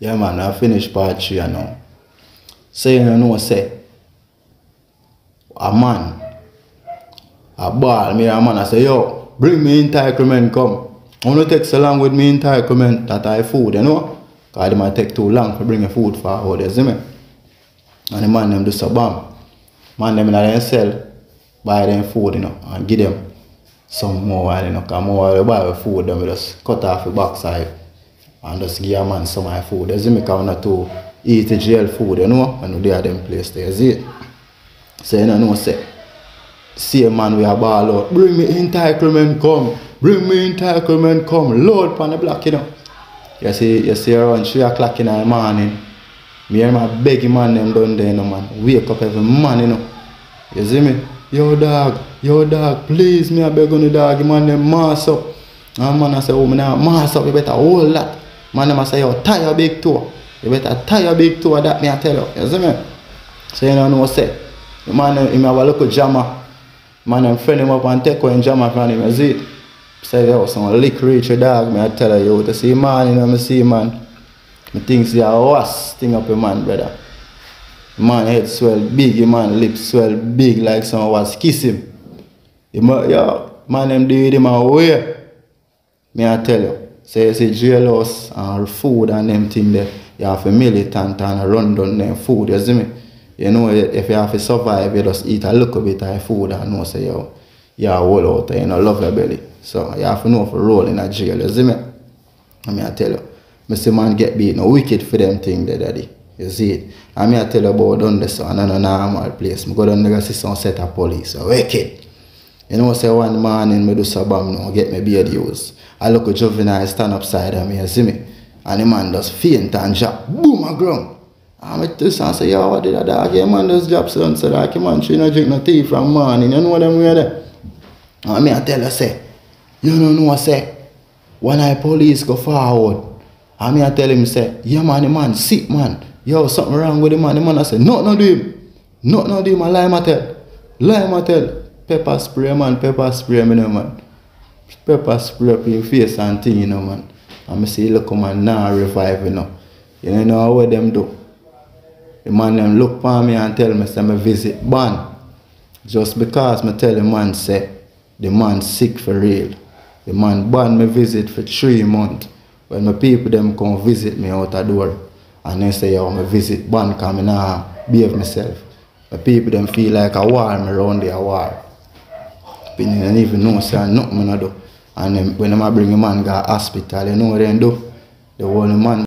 Yeah man, I finish part three now. So you know say a man, a ball, me a man, I say, yo, bring me entitlement come. I want to take so long with me entitlement that I food, you know? Because it might take too long to bring the food for forward, you me? And the man them do so bam. Man them in them cell, buy them food, you know, and give them some more, you know, because more they buy food, them just cut off the backside and just give a man some of my food. You see me? Not to eat the jail food, you know, and they are them place there, you see? So you know, know say, see a man we a ball out, bring me entitlement come, bring me entitlement come, load pan the block, you know. You see, you see around 3 o'clock in the morning, me and my big man them down there, you know, man. Wake up every man, you know. You see me? Yo dog, yo dog, please me I beg on the dog, man them mass up. And man I say, oh, now mass up, you better hold that. Man I say, yo, tie your big toe. You better tie your big toe, that me I tell you. You see me? So you know, know say, the man have a local jammer. Man them friend him up and take one jammer from him, you see it? Say, yo, some lick your dog, me I tell you, yo, to see man, you know, me see man. Me think see a worst thing up your man, brother. Man head swell big, your man lips swell big like someone was kiss him. Yo, man them do it him away. Me I tell you. Say see jailhouse and food and them thing there, you have to militant and run down them food, you see me? You know if you have to survive, you just eat a little bit of food and know say yo, you are whole out you know, love your belly. So you have to know for roll in a jail, you see me? I mean I tell you. Me see man get beat no wicked for them thing there, daddy. You see it? I mean I tell you about down there so and a normal place. Me go down there see some set of police. So wicked. You know I say one morning me do sabam now, get me beard use. I look at juvenile I stand upside of me, you see me? And the man just faint and drop, boom a ground. And me twist and say, yo, what did that dog? Yeah, man just drop son, so like, man, she no drink no tea from morning. You know what them way there? And me I tell her, say, you don't know, say, when I police go forward, and me I tell him, say, yeah man, the man sick man. Yo, something wrong with the man. The man I say, no, no do him. No, no do him, I lie my tell. Lie my tell. Pepper spray, man, pepper spray, me know, man. Pepper spray up in face and thing, you know, man. And me say, look, man, now revive, you know. You know what them do? The man them look for me and tell me, say, me visit ban. Just because me tell the man, say, the man sick for real. The man ban me visit for three months. When my people them come visit me out the door. And they say, yo, me visit ban because me nah behave myself. The people them feel like a war me around there, a war. People don't even know, say, nothing me no do. And then when a bring a man go hospital, you know what they do? The whole man